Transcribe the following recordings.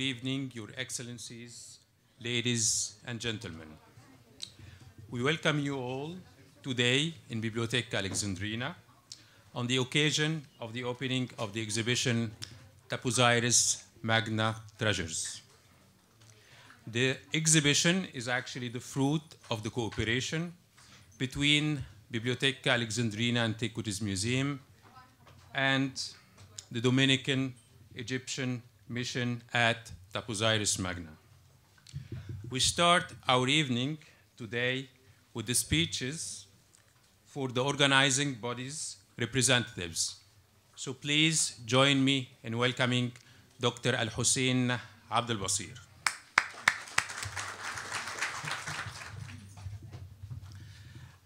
Good evening, Your Excellencies, ladies and gentlemen. We welcome you all today in Bibliotheca Alexandrina on the occasion of the opening of the exhibition Taposiris Magna Treasures. The exhibition is actually the fruit of the cooperation between Bibliotheca Alexandrina Antiquities Museum and the Dominican Egyptian mission at Taposiris Magna. We start our evening today with the speeches for the organizing bodies representatives. So please join me in welcoming Dr. Al Hussein Abdel Basir.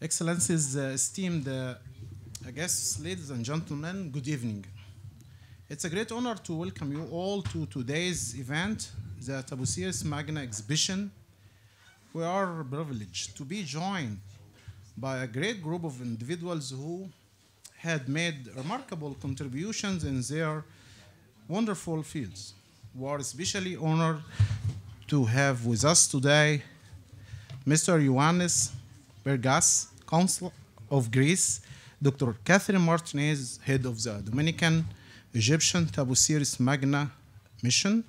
Excellencies, uh, esteemed uh, guests, ladies and gentlemen, good evening. It's a great honor to welcome you all to today's event, the Taposiris Magna exhibition. We are privileged to be joined by a great group of individuals who had made remarkable contributions in their wonderful fields. We are especially honored to have with us today Mr. Ioannis Bergas, Consul of Greece, Dr. Catherine Martinez, head of the Dominican Egyptian Taposiris Magna Mission,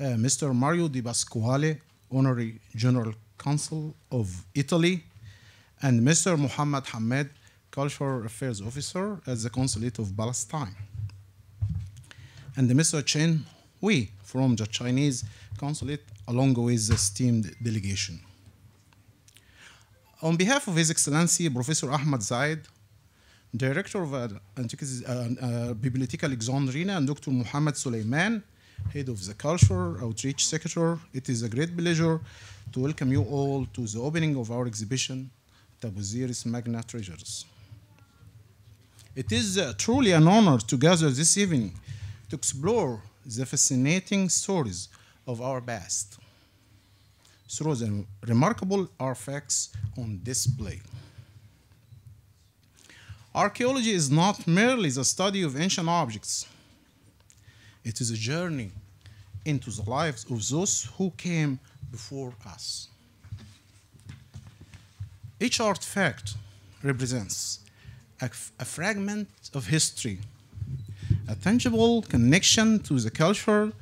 uh, Mr. Mario Di Pasquale, Honorary General Consul of Italy, and Mr. Muhammad Hamed, Cultural Affairs Officer at the Consulate of Palestine, and Mr. Chen Hui from the Chinese Consulate, along with the esteemed delegation. On behalf of His Excellency Professor Ahmad Zaid, Director of uh, Antiquities, uh, uh, Bibliotheca Alexandrina, and Dr. Muhammad Suleiman, Head of the Culture Outreach sector. it is a great pleasure to welcome you all to the opening of our exhibition, Taposiris Magna Treasures. It is uh, truly an honor to gather this evening to explore the fascinating stories of our past through the remarkable artifacts on display. Archaeology is not merely the study of ancient objects, it is a journey into the lives of those who came before us. Each artifact represents a, fragment of history, a tangible connection to the culture,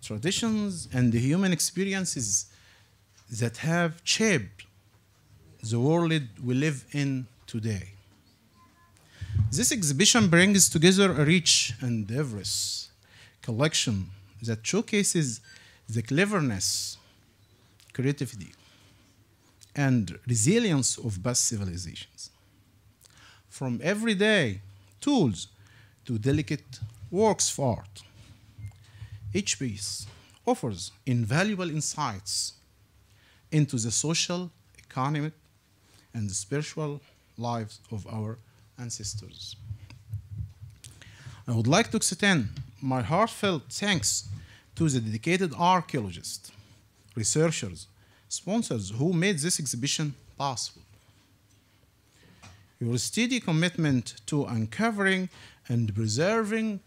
traditions, and the human experiences that have shaped the world we live in today. This exhibition brings together a rich and diverse collection that showcases the cleverness, creativity, and resilience of past civilizations. From everyday tools to delicate works of art, each piece offers invaluable insights into the social, economic, and spiritual lives of our ancestors. I would like to extend my heartfelt thanks to the dedicated archaeologists, researchers, sponsors who made this exhibition possible. Your steady commitment to uncovering and preserving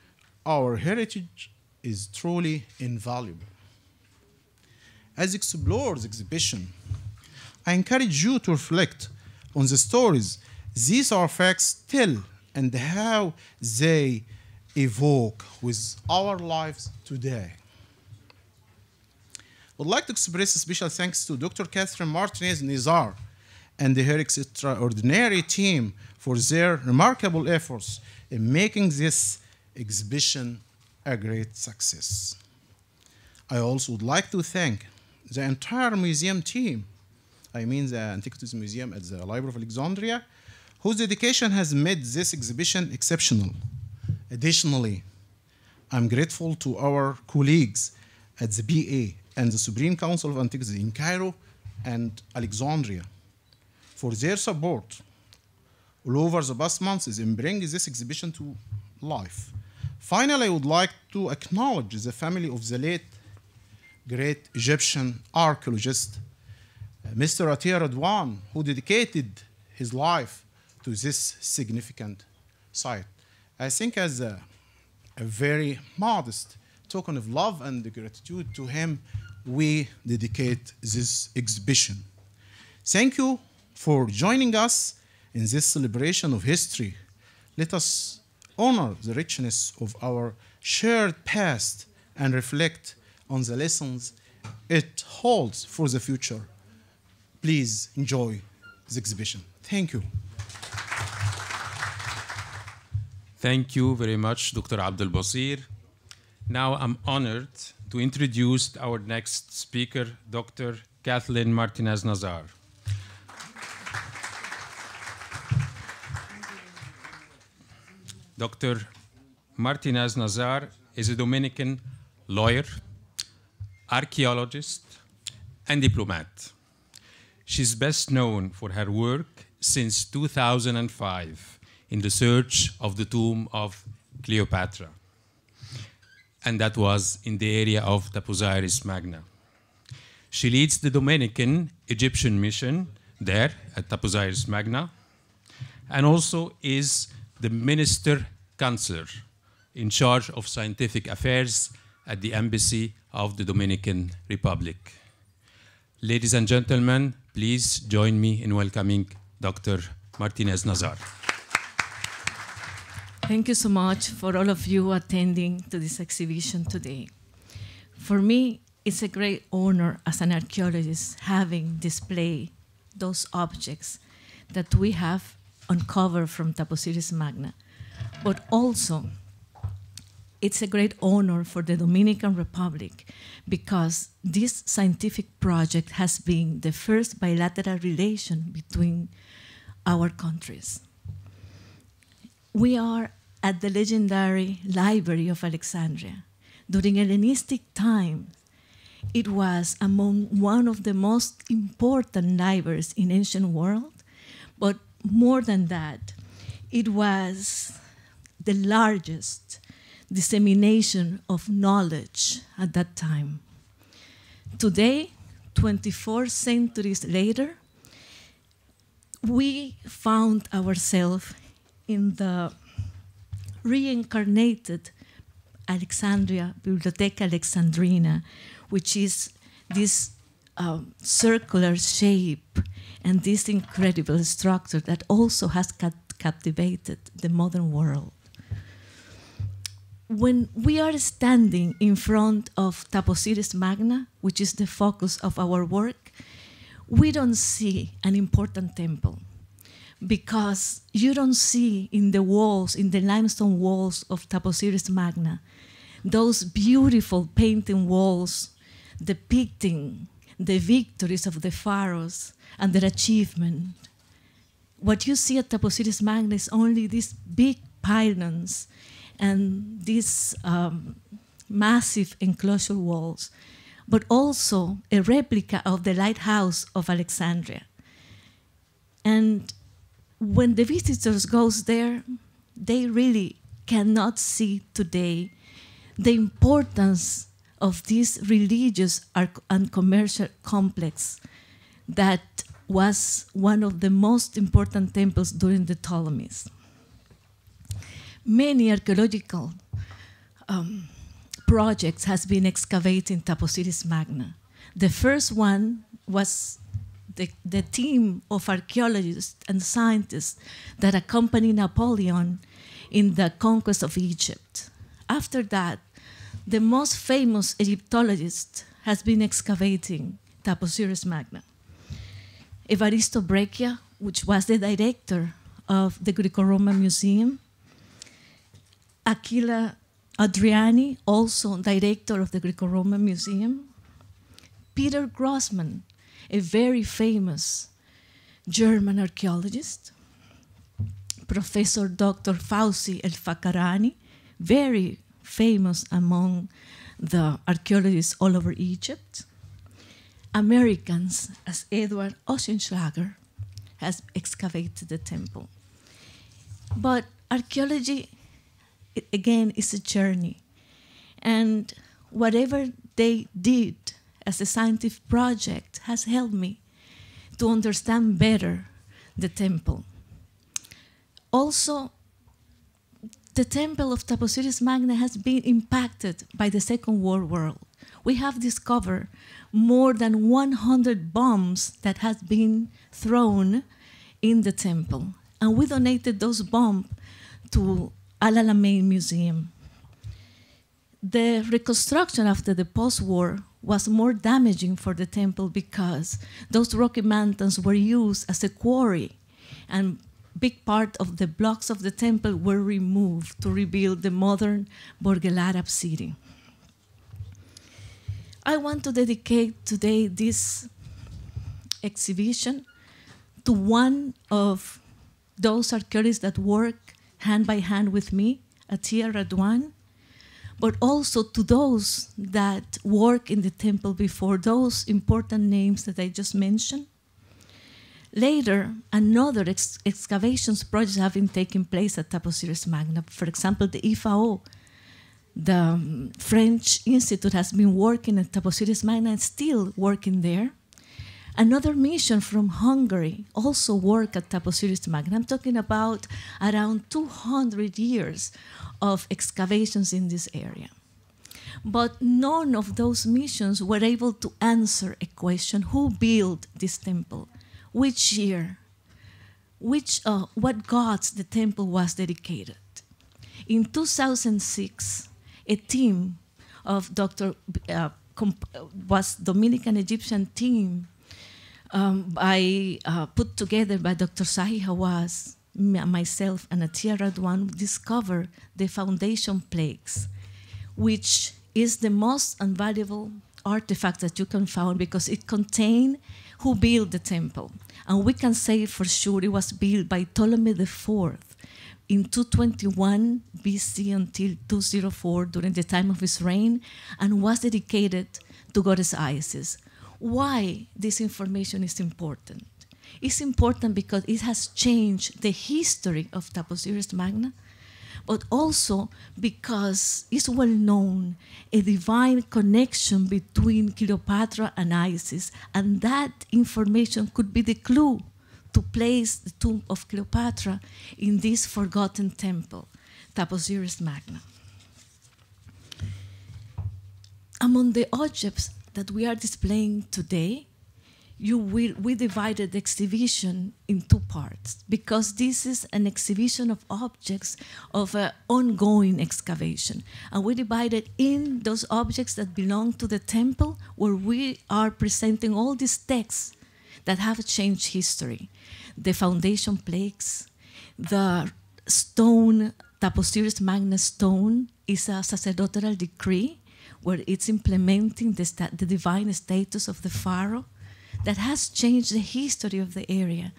our heritage is truly invaluable. As you explore the exhibition, I encourage you to reflect on the stories these artifacts tell and how they evoke with our lives today. I would like to express special thanks to Dr. Catherine Martinez Nizar and her extraordinary team for their remarkable efforts in making this exhibition a great success. I also would like to thank the entire museum team, I mean the Antiquities Museum at the Library of Alexandria, whose dedication has made this exhibition exceptional. Additionally, I'm grateful to our colleagues at the BA and the Supreme Council of Antiquities in Cairo and Alexandria for their support all over the past months in bringing this exhibition to life. Finally, I would like to acknowledge the family of the late great Egyptian archaeologist, uh, Mr. Atiyah Radwan, who dedicated his life to this significant site. I think as a, a very modest token of love and gratitude to him, we dedicate this exhibition. Thank you for joining us in this celebration of history. Let us honor the richness of our shared past and reflect on the lessons it holds for the future. Please enjoy the exhibition. Thank you. Thank you very much, Dr. Abdel Basir. Now I'm honored to introduce our next speaker, Dr. Kathleen Martinez Nazar. Dr. Martinez Nazar is a Dominican lawyer, archaeologist, and diplomat. She's best known for her work since 2005 in the search of the tomb of Cleopatra. And that was in the area of Taposiris Magna. She leads the Dominican Egyptian mission there at Taposiris Magna and also is the minister counselor in charge of scientific affairs at the Embassy of the Dominican Republic. Ladies and gentlemen, please join me in welcoming Dr. Martinez Nazar. Thank you so much for all of you attending to this exhibition today. For me, it's a great honor as an archaeologist having display those objects that we have uncovered from Taposiris Magna. But also, it's a great honor for the Dominican Republic because this scientific project has been the first bilateral relation between our countries. We are at the legendary Library of Alexandria. During Hellenistic times, it was among one of the most important libraries in ancient world, but more than that, it was the largest dissemination of knowledge at that time. Today, 24 centuries later, we found ourselves in the reincarnated Alexandria, Bibliotheca Alexandrina, which is this um, circular shape and this incredible structure that also has ca captivated the modern world. When we are standing in front of Taposiris Magna, which is the focus of our work, we don't see an important temple because you don't see in the walls, in the limestone walls of Taposiris Magna, those beautiful painting walls depicting the victories of the pharaohs and their achievement. What you see at Taposiris Magna is only these big pylons and these um, massive enclosure walls, but also a replica of the lighthouse of Alexandria. And when the visitors goes there, they really cannot see today the importance of this religious and commercial complex that was one of the most important temples during the Ptolemies. Many archaeological um, projects has been excavating Taposiris Magna. The first one was the, the team of archaeologists and scientists that accompanied Napoleon in the conquest of Egypt. After that, the most famous Egyptologist has been excavating Taposiris Magna. Evaristo Breccia, which was the director of the Greco-Roman Museum, Achille Adriani, also director of the Greco-Roman Museum, Peter Grossmann, a very famous German archaeologist, Professor Dr. Fauzi El-Fakarani, very famous among the archaeologists all over Egypt. Americans, as Edward Ochsenschlager, has excavated the temple. But archaeology, again, is a journey. And whatever they did as a scientific project has helped me to understand better the temple. Also, the temple of Taposiris Magna has been impacted by the Second World War. We have discovered more than 100 bombs that has been thrown in the temple. And we donated those bombs to Al Alamein Museum. The reconstruction after the post-war was more damaging for the temple because those rocky mountains were used as a quarry and big part of the blocks of the temple were removed to rebuild the modern Borg el Arab city. I want to dedicate today this exhibition to one of those archaeologists that work hand by hand with me, Atiya Radwan, but also to those that work in the temple before, those important names that I just mentioned. Later, another ex excavations projects have been taking place at Taposiris Magna. For example, the IFAO, the um, French Institute, has been working at Taposiris Magna and still working there. Another mission from Hungary also worked at Taposiris Magna. I'm talking about around 200 years of excavations in this area. But none of those missions were able to answer a question who built this temple? Which year? Which, uh, what gods the temple was dedicated? In 2006, a team of Dr. Uh, was Dominican Egyptian team um, by, uh, put together by Dr. Zahi Hawass, myself, and Atiya Radwan discovered the foundation plaques, which is the most invaluable artifact that you can find because it contained who built the temple. And we can say for sure it was built by Ptolemy IV in 221 BC until 204 during the time of his reign and was dedicated to goddess Isis. Why this information is important? It's important because it has changed the history of Taposiris Magna but also because it's well known a divine connection between Cleopatra and Isis, and that information could be the clue to place the tomb of Cleopatra in this forgotten temple, Taposiris Magna. Among the objects that we are displaying today, you will, we divided the exhibition in two parts because this is an exhibition of objects of an ongoing excavation. And we divided in those objects that belong to the temple where we are presenting all these texts that have changed history. The foundation plaques, the stone, Taposiris Magna stone is a sacerdotal decree where it's implementing the, the divine status of the pharaoh that has changed the history of the area.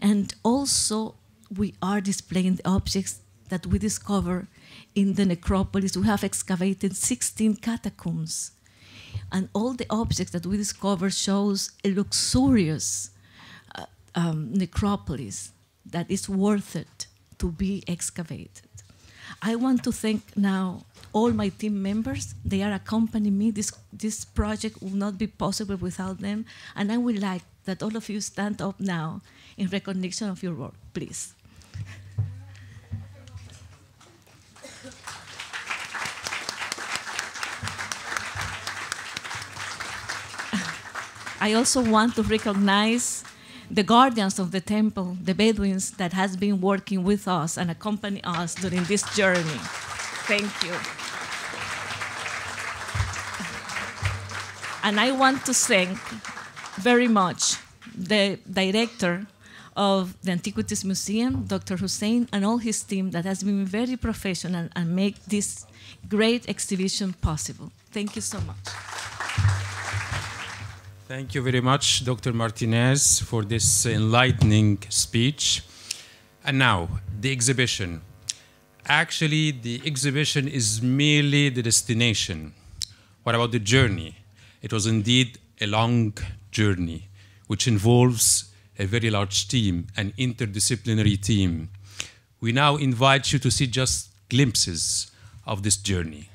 And also, we are displaying the objects that we discover in the necropolis. We have excavated 16 catacombs. And all the objects that we discover shows a luxurious uh, um, necropolis that is worth it to be excavated. I want to thank now all my team members. They are accompanying me. This, this project would not be possible without them. And I would like that all of you stand up now in recognition of your work, please. I also want to recognize the guardians of the temple, the Bedouins that has been working with us and accompany us during this journey. Thank you. And I want to thank very much the director of the Antiquities Museum, Dr. Hussein, and all his team that has been very professional and make this great exhibition possible. Thank you so much. Thank you very much, Dr. Martinez, for this enlightening speech. And now, the exhibition. Actually, the exhibition is merely the destination. What about the journey? It was indeed a long journey, which involves a very large team, an interdisciplinary team. We now invite you to see just glimpses of this journey.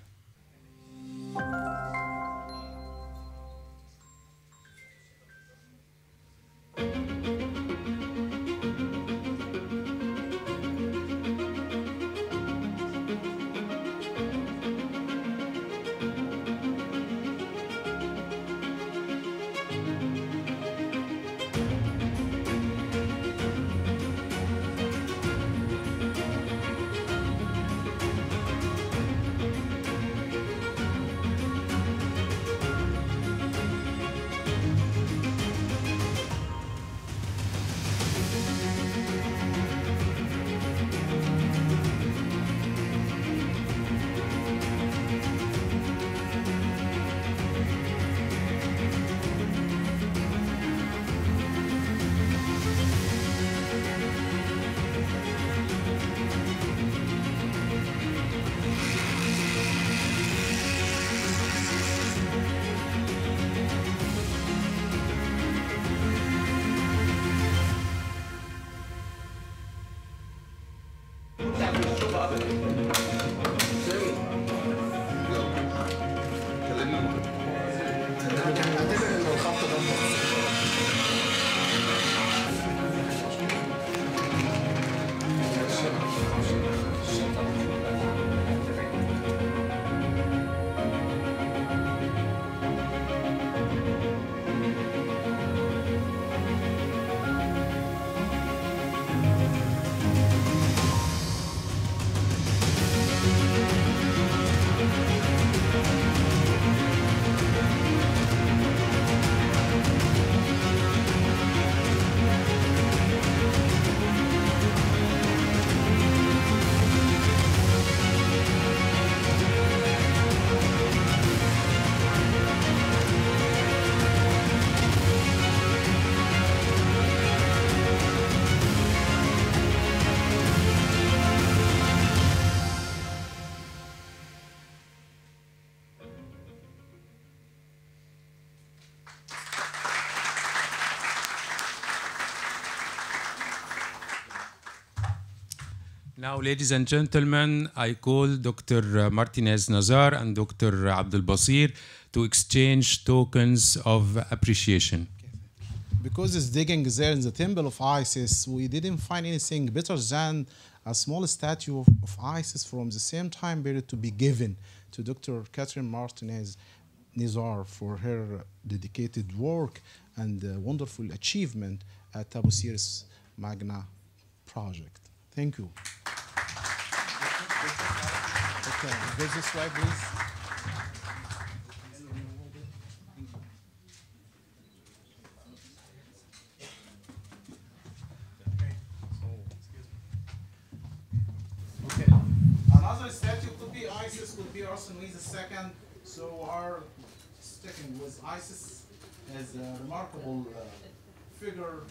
Now, ladies and gentlemen, I call Dr. Martinez Nazar and Dr. Abdul Basir to exchange tokens of appreciation. Because it's digging there in the temple of Isis, we didn't find anything better than a small statue of, of Isis from the same time period to be given to Dr. Catherine Martinez Nizar for her dedicated work and uh, wonderful achievement at Taposiris Magna project. Thank you. Okay, go this way, please. II. So our sticking with Isis as a remarkable uh, figure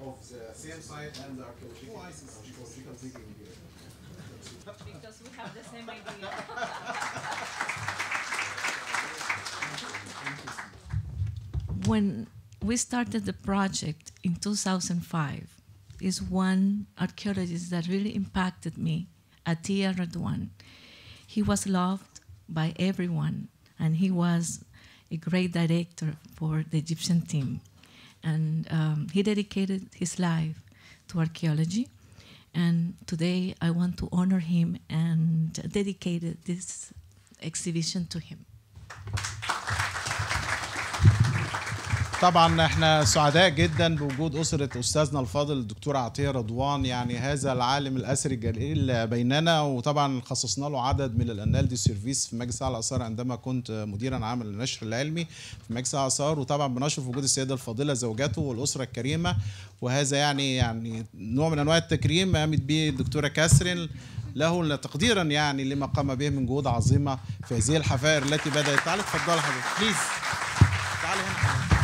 of the same site and the archaeological Isis archaeological. Because we have the same idea. when we started the project in 2005, is one archaeologist that really impacted me, Atia Radwan. He was loved by everyone, and he was a great director for the Egyptian team. And um, he dedicated his life to archaeology. And today I want to honor him and dedicate this exhibition to him. طبعا إحنا سعداء جدا بوجود أسرة أستاذنا الفاضل الدكتور عطية رضوان يعني هذا العالم الاثري الجليل بيننا. وطبعا خصصنا له عدد من الانال دي سيرفيس في مجلس الاثار عندما كنت مديرا عام للنشر العلمي في مجلس الاثار وطبعا بنشرف وجود السيدة الفاضلة زوجته والأسرة الكريمة. وهذا يعني يعني نوع من أنواع التكريم قامت به الدكتورة كاسرين له تقديرا يعني لما قام به من جهود عظيمة في هذه الحفائر التي بدأت. تعالي اتفضلي حضرتك بليز. تعالي هنا.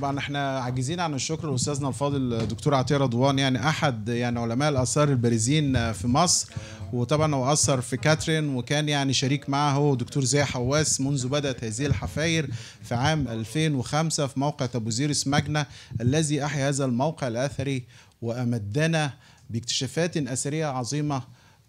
طبعا إحنا عاجزين عن الشكر لأستاذنا الفاضل الدكتور عطية رضوان يعني أحد يعني علماء الآثار البارزين في مصر وطبعا هو أثر في كاترين وكان يعني شريك معه هو دكتور زي حواس منذ بدأت هذه الحفاير في عام 2005 في موقع تبوزيرس ماجنا الذي أحيا هذا الموقع الآثري وأمدنا باكتشافات أثرية عظيمة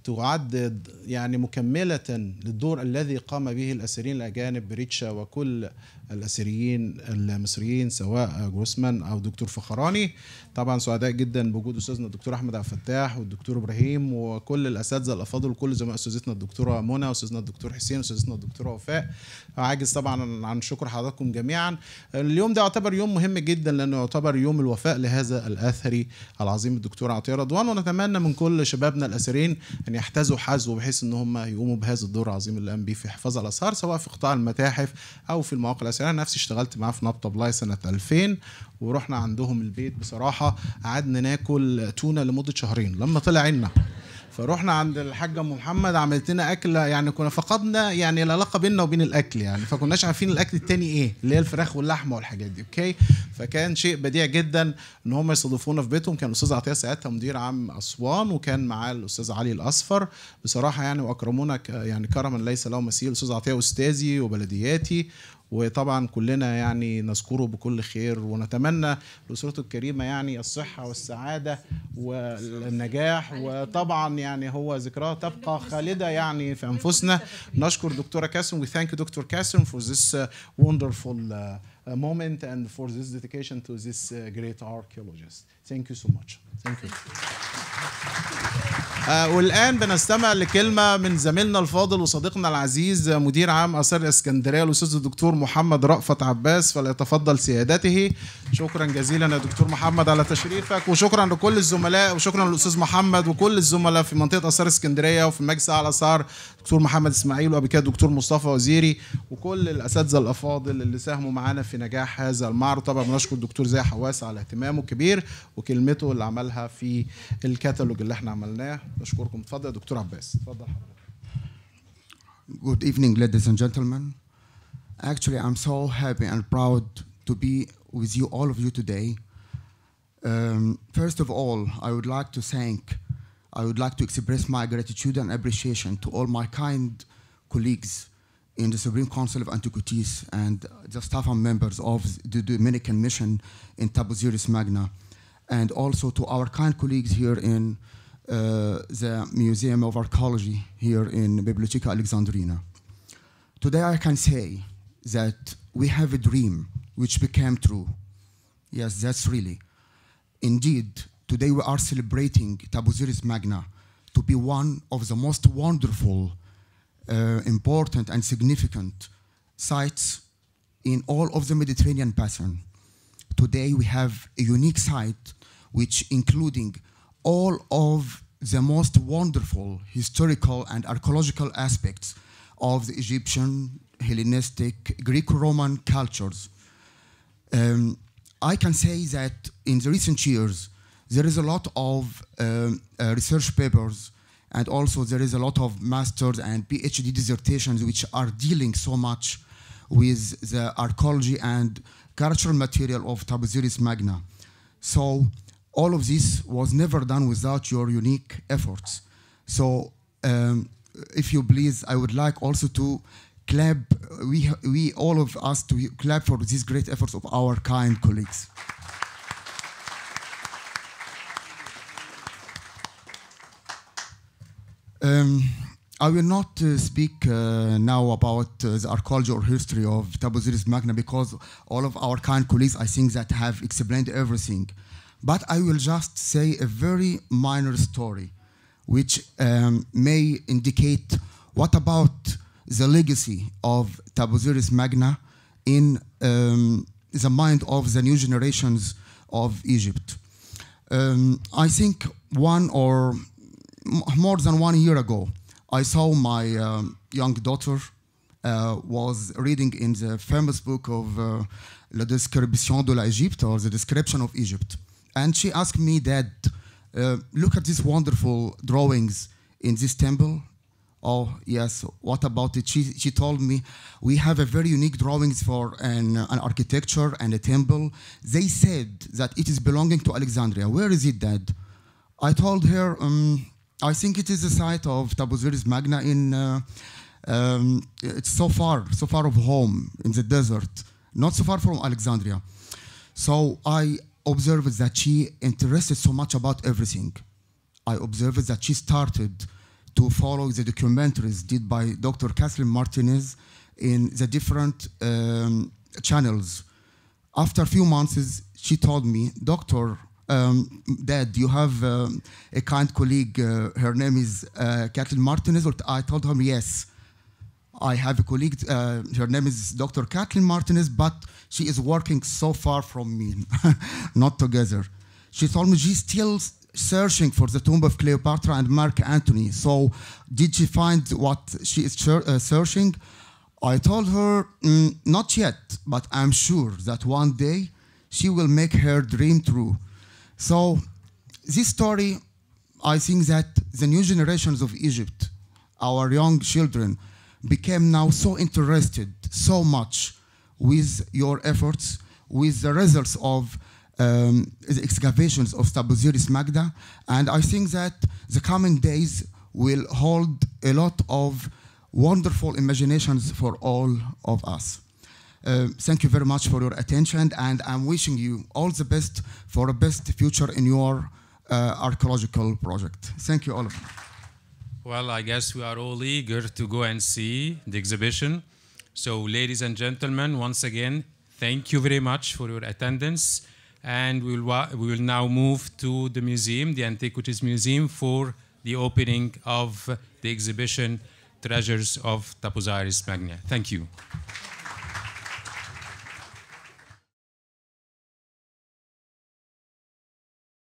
تعد يعني مكملة للدور الذي قام به الأسيرين الأجانب بريتشا وكل الأسيريين المصريين سواء جروسمان أو دكتور فخراني. طبعا سعداء جدا بوجود أستاذنا الدكتور أحمد عبد الفتاح والدكتور إبراهيم وكل الأساتذة الأفاضل وكل زملاء أستاذتنا الدكتورة منى وأستاذنا الدكتور حسين وأستاذتنا الدكتورة وفاء. عاجز طبعا عن شكر حضراتكم جميعا. اليوم ده يعتبر يوم مهم جدا لأنه يعتبر يوم الوفاء لهذا الأثري العظيم الدكتور عطية رضوان. ونتمنى من كل شبابنا الأسيرين أن يحتذوا حذو بحيث إن هم يقوموا بهذا الدور العظيم اللي قام بيه في حفاظ الاثار سواء في قطاع المتاحف أو في المواقع الاثريه أنا نفسي اشتغلت معاه في نبطه بلاي سنة 2000 ورحنا عندهم البيت بصراحة قعدنا ناكل تونة لمدة شهرين لما طلع عنا فروحنا عند الحاجة ام محمد عملت لنا أكلة يعني كنا فقدنا يعني العلاقه بيننا وبين الأكل يعني فكناش عارفين الأكل التاني إيه اللي هي الفراخ واللحمة والحاجات دي أوكي؟ فكان شيء بديع جدا إن هم يستضيفونا في بيتهم. كان الأستاذ عطية ساعتها مدير عام أسوان وكان معاه الأستاذ علي الأصفر. بصراحة يعني وأكرمونا ك- يعني كرما ليس له مثيل. الاستاذ عطية أستاذي وبلدياتي وطبعا كلنا يعني نذكره بكل خير ونتمنى لأسرته الكريمة يعني الصحة والسعادة والنجاح. وطبعا يعني هو ذكراه تبقى خالدة يعني في أنفسنا. نشكر دكتورة كاسم. Thank you Dr. Kassim for this uh, wonderful uh, moment and for this dedication to this uh, great archaeologist. Thank you so much. Thank you. آه والآن بنستمع لكلمة من زميلنا الفاضل وصديقنا العزيز مدير عام أثار الاسكندريه الأستاذ الدكتور محمد رأفت عباس فليتفضل سيادته. شكرا جزيلا يا دكتور محمد على تشريفك وشكرا لكل الزملاء وشكرا للأستاذ محمد وكل الزملاء في منطقة أثار إسكندرية وفي المجلس الاعلى الاثار دكتور محمد إسماعيل وقبل كده دكتور مصطفى وزيري وكل الأساتذة الأفاضل اللي ساهموا معانا في نجاح هذا المعرض. طبعا بنشكر الدكتور زي حواس على اهتمامه الكبير وكلمته اللي عملها في الكتالوج اللي إحنا عملناه بشكركم اتفضل يا دكتور عباس اتفضل Good evening, ladies and gentlemen. Actually, I'm so happy and proud to be with you, all of you today. Um, first of all, I would like to thank, I would like to express my gratitude and appreciation to all my kind colleagues in the Supreme Council of Antiquities and the staff and members of the Dominican Mission in Tabuziris Magna, and also to our kind colleagues here in uh, the Museum of Archaeology here in Bibliotheca Alexandrina. Today I can say that we have a dream which became true. Yes, that's really. Indeed, today we are celebrating Taposiris Magna to be one of the most wonderful, uh, important, and significant sites in all of the Mediterranean basin. Today we have a unique site which including all of the most wonderful historical and archaeological aspects of the Egyptian, Hellenistic, Greek-Roman cultures. Um, I can say that in the recent years, there is a lot of um, uh, research papers and also there is a lot of masters and PhD dissertations which are dealing so much with the archaeology and cultural material of Taposiris Magna. So all of this was never done without your unique efforts. So um, if you please, I would like also to clap, we, we all of us to clap for these great efforts of our kind colleagues. Um, I will not uh, speak uh, now about uh, the archaeology or history of Taposiris Magna because all of our kind colleagues, I think, that have explained everything. But I will just say a very minor story, which um, may indicate what about the legacy of Taposiris Magna in um, the mind of the new generations of Egypt. Um, I think one or more than one year ago, I saw my um, young daughter uh, was reading in the famous book of uh, La Description de l'Égypte, or the description of Egypt. And she asked me, that, uh, look at these wonderful drawings in this temple. Oh, yes, what about it? She, she told me, we have a very unique drawings for an, an architecture and a temple. They said that it is belonging to Alexandria. Where is it, Dad? I told her, um, I think it is the site of Taposiris Magna in, uh, um, it's so far, so far of home in the desert, not so far from Alexandria. So I observed that she interested so much about everything. I observed that she started to follow the documentaries did by Dr. Kathleen Martinez in the different um, channels. After a few months, she told me, Doctor, um, Dad, you have um, a kind colleague, uh, her name is uh, Kathleen Martinez. I told her, yes. I have a colleague, uh, her name is Dr. Kathleen Martinez, but she is working so far from me, not together. She told me she's still searching for the tomb of Cleopatra and Mark Antony. So, did she find what she is uh, searching? I told her, mm, not yet, but I'm sure that one day she will make her dream true. So, this story, I think that the new generations of Egypt, our young children, became now so interested so much with your efforts, with the results of um, the excavations of Taposiris Magna. and I think that the coming days will hold a lot of wonderful imaginations for all of us. Uh, thank you very much for your attention, and I'm wishing you all the best for a best future in your uh, archaeological project. Thank you all of you. Well, I guess we are all eager to go and see the exhibition. So, ladies and gentlemen, once again, thank you very much for your attendance. And we will, we will now move to the museum, the Antiquities Museum, for the opening of the exhibition Treasures of Taposiris Magna. Thank you.